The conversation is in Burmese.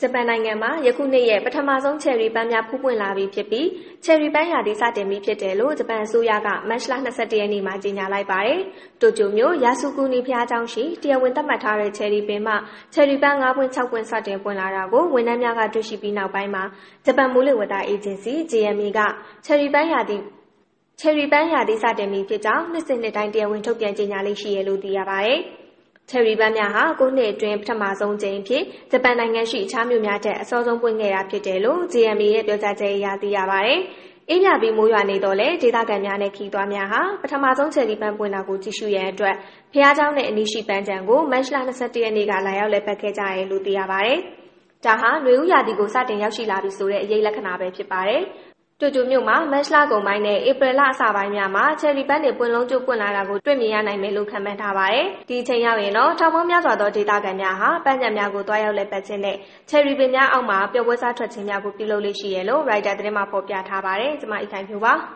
ဂျပန်နိုင်ငံမှာ ယခုနှစ်ရဲ့ ပထမဆုံး ချယ်ရီပန်းများ ဖူးပွင့်လာပြီဖြစ်ပြီး ချယ်ရီပန်းရာသီ စတင်ပြီဖြစ်တယ်လို့ ဂျပန်အစိုးရက မတ်လ21ရက်နေ့မှာ ကြေညာလိုက်ပါတယ်။တိုကျိုမြို့ ယာစုကူနီဘုရားကျောင်းရှိ တရားဝင်သတ်မှတ်ထားတဲ့ ချယ်ရီပင်မှာချယ်ရီပန်း ၅ ပွင့် ၆ ပွင့် စတင်ပွင့်လာတာကို ဝန်ထမ်းများက တွေ့ရှိပြီးနောက်ပိုင်းမှာ ဂျပန်မိုးလေဝသအေဂျင်စီ JMA က ချယ်ရီပန်းရာသီချယ်ရီပန်းရာသီစတင်ပြီဖြစ်ကြောင်း နှစ်စဉ်နှစ်တိုင်း တရားဝင် ထုတ်ပြန်ကြေညာလေးရှိရလို့ သိရပါတယ်။ ချယ်ရီပန်းများဟာကိုနှစ်အတွင်းပထမဆုံးကြိမ်ဖြစ်ဂျပန်နိုင်ငံရှိအခြားမြို့များထက်အစောဆုံးပွင့်ခဲ့တာဖြစ်တယ်လို့ JMA ရဲ့ပြောကြားချက်အရသိရပါတယ်။အေးမြပြီးမိုးရွာနေတော့လေဒေသခံများနဲ့ခီးသွွားများဟာပထမဆုံးချယ်ရီပန်းပွင့်တာကိုကြည့်ရှုရန်အတွက်ဖះเจ้าနဲ့အနီးရှိပန်းချံကိုမတ်လ21ရက်နေ့ကလာရောက်လည်ပတ်ခဲ့ကြရလို့သိရပါတယ်။ဒါဟာຫນွေဦးရာသီကိုစတင်ရောက်ရှိလာပြီဆိုတဲ့အရေးလက္ခဏာပဲဖြစ်ပါတယ် တိုကျိုမြို့မှာမတ်လကုန်ပိုင်းနဲ့ဧပြီလအစပိုင်းများမှာချယ်ရီပန်းတွေပွင့်လုံးကျပွင့်လာတာကိုတွေ့မြင်ရနိုင်မယ်လို့ခန့်မှန်းထားပါတယ်။ဒီအချိန်ရောက်ရင်တော့ထောင်ပေါင်းများစွာသောဒေသခံများဟာပန်းခြံများကိုတွားရောက်လည်ပတ်ခြင်းနဲ့ချယ်ရီပင်များအောက်မှာပျော်ပွဲစားထွက်ခြင်းများကိုပြုလုပ်လေ့ရှိရလို့ရိုက်တာသတင်းမှာဖော်ပြထားပါတယ်။ကျွန်မအိခိုင်ဖြူပါ။